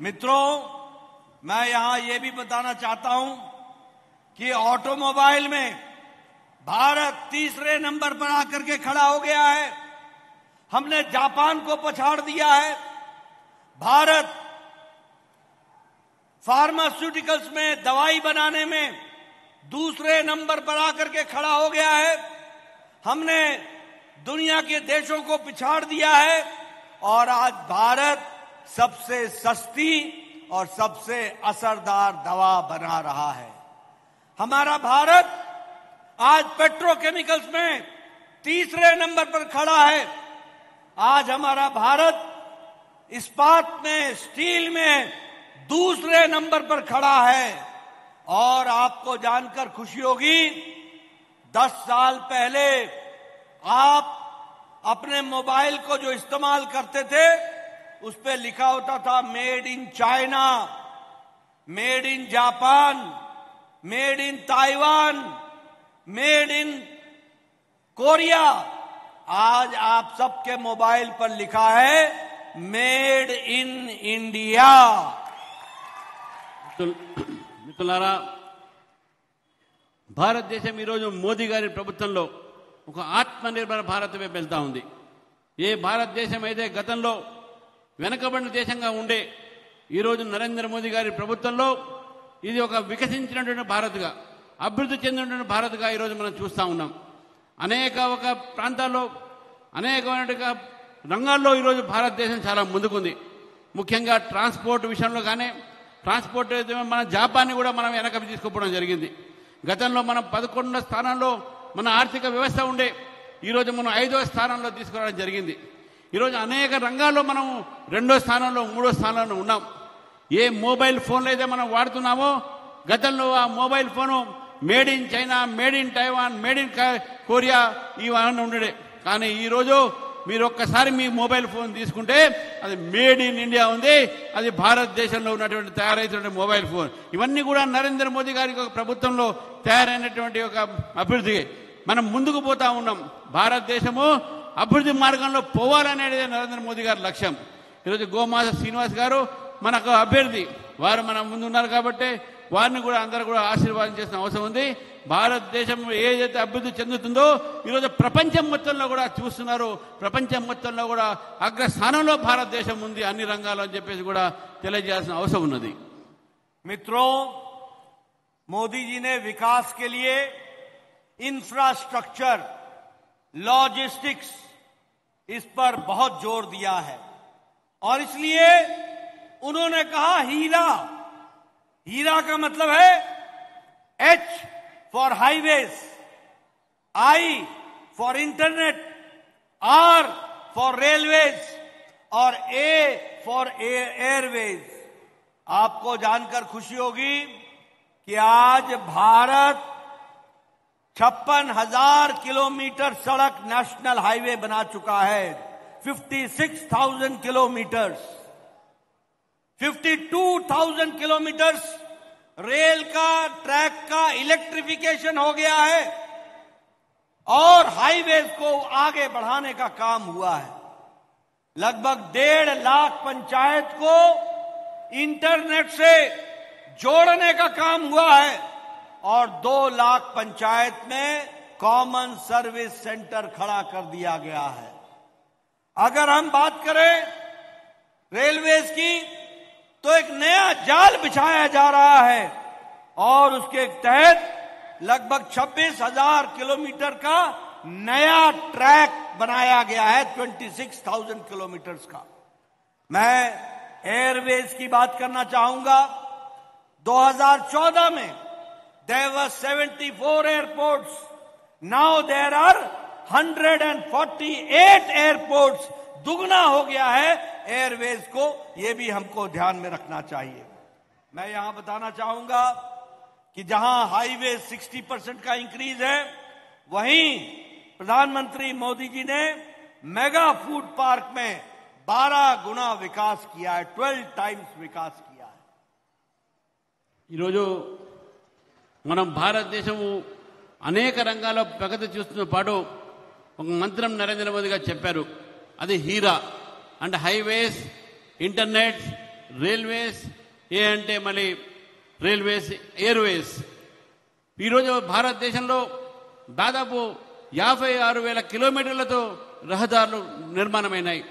मित्रों, मैं यहाँ ये भी बताना चाहता हूँ कि ऑटोमोबाइल में भारत तीसरे नंबर पर आकर के खड़ा हो गया है। हमने जापान को पछाड़ दिया है। भारत फार्मास्यूटिकल्स में दवाई बनाने में दूसरे नंबर पर आकर के खड़ा हो गया है। हमने दुनिया के देशों को पिछाड़ दिया है और आज भारत सबसे सस्ती और सबसे असरदार दवा बना रहा है। हमारा भारत आज पेट्रोकेमिकल्स में तीसरे नंबर पर खड़ा है। आज हमारा भारत इस्पात में, स्टील में दूसरे नंबर पर खड़ा है। और आपको जानकर खुशी होगी, दस साल पहले आप अपने मोबाइल को जो इस्तेमाल करते थे उस पर लिखा होता था made in China made in Japan made in Taiwan made in Korea आज आप सबके मोबाइल पर लिखा है मेड इन इंडिया మిత్రుల్- మిత్రులారా భారతదేశం ఈరోజు మోదీ గారి ప్రభుత్వంలో ఒక ఆత్మనిర్భర భారత్ వైపు వెళ్తా ఉంది ఏ భారతదేశం అయితే గతంలో వెనకబడిన దేశంగా ఉండే ఈరోజు నరేంద్ర మోదీ గారి ప్రభుత్వంలో ఇది ఒక వికసించినటువంటి భారత్గా అభివృద్ధి చెందినటువంటి భారత్గా ఈరోజు మనం చూస్తూ ఉన్నాం. అనేక ఒక ప్రాంతాల్లో అనేకమైన రంగాల్లో ఈరోజు భారతదేశం చాలా ముందుకుంది. ముఖ్యంగా ట్రాన్స్పోర్ట్ విషయంలో కానీ ట్రాన్స్పోర్ట్ మన జాపాన్ని కూడా మనం వెనక తీసుకుపోవడం జరిగింది. గతంలో మనం పదకొండో స్థానంలో మన ఆర్థిక వ్యవస్థ ఉండే ఈరోజు మనం ఐదో స్థానంలో తీసుకురావడం జరిగింది. ఈరోజు అనేక రంగాల్లో మనం రెండో స్థానంలో మూడో స్థానంలో ఉన్నాం. ఏ మొబైల్ ఫోన్లు అయితే మనం వాడుతున్నామో గతంలో ఆ mobile phone made in China made in Taiwan made in Korea ఇవన్నీ ఉండడే కానీ ఈరోజు మీరు ఒక్కసారి మీ మొబైల్ ఫోన్ తీసుకుంటే అది మేడ్ ఇన్ ఇండియా ఉంది. అది భారతదేశంలో ఉన్నటువంటి తయారైనటువంటి మొబైల్ ఫోన్. ఇవన్నీ కూడా నరేంద్ర మోదీ గారి యొక్క ప్రభుత్వంలో తయారైనటువంటి ఒక అభివృద్ధి. మనం ముందుకు పోతా ఉన్నాం. భారతదేశము అభివృద్ధి మార్గంలో పోవాలనేది నరేంద్ర మోదీ గారి లక్ష్యం. ఈరోజు గోమాత శ్రీనివాస్ గారు మనకు అభ్యర్థి. వారు మన ముందున్నారు కాబట్టి వారిని కూడా అందరూ కూడా ఆశీర్వాదం చేసిన అవసరం ఉంది. భారతదేశం ఏదైతే అభివృద్ధి చెందుతుందో ఈరోజు ప్రపంచం మొత్తంలో కూడా చూస్తున్నారు. ప్రపంచం మొత్తంలో కూడా అగ్రస్థానంలో భారతదేశం ఉంది అన్ని రంగాల్లో అని చెప్పేసి కూడా తెలియజేయాల్సిన అవసరం ఉన్నది. మిత్రో మోదీజీనే వికాస్ కెలియే ఇన్ఫ్రాస్ట్రక్చర్ లాజిస్టిక్స్ इस पर बहुत ज़ोर दिया है। और इसलिए उन्होंने कहा, हीरा हीरा का मतलब है H for highways I for internet R for railways और ए फॉर एयरवेज आपको जानकर खुशी होगी कि आज भारत छप्पन हज़ार किलोमीटर सड़क नेशनल हाईवे बना चुका है। 56,000 किलोमीटर्स। 52,000 किलोमीटर्स रेल का ट्रैक का इलेक्ट्रिफिकेशन हो गया है और हाईवे को आगे बढ़ाने का काम हुआ है। लगभग डेढ़ लाख पंचायत को इंटरनेट से जोड़ने का काम हुआ है। और दो लाख पंचायत में कॉमन सर्विस सेंटर खड़ा कर दिया गया है। अगर हम बात करें रेलवेज की तो एक नया जाल बिछाया जा रहा है और उसके तहत लगभग छब्बीस हज़ार किलोमीटर का नया ट्रैक बनाया गया है 26,000 किलोमीटर्स का। मैं एयरवेज की बात करना चाहूँगा। 2014 में There were 74 airports. Now there are 148 airports. दुगना हो गया है एयरवेज को यह भी हमको ध्यान में रखना चाहिए मैं यहाँ बताना चाहूँगा कि जहाँ हाईवे 60 परसेंट का इंक्रीज है, वहीं प्रधानमंत्री मोदी जी ने मेगा फ़ूड पार्क में 12 गुना विकास किया है 12 टाइम्स विकास किया है మనం భారతదేశము అనేక రంగాల్లో ప్రగతి చూస్తున్న పాటు ఒక మంత్రం నరేంద్ర మోదీ గారు చెప్పారు. అది హీరా. అంటే హైవేస్ ఇంటర్నెట్ రైల్వేస్ ఏ అంటే మళ్ళీ రైల్వేస్ ఎయిర్వేస్. ఈరోజు భారతదేశంలో దాదాపు యాభై ఆరు వేల కిలోమీటర్లతో రహదారులు నిర్మాణమైనాయి.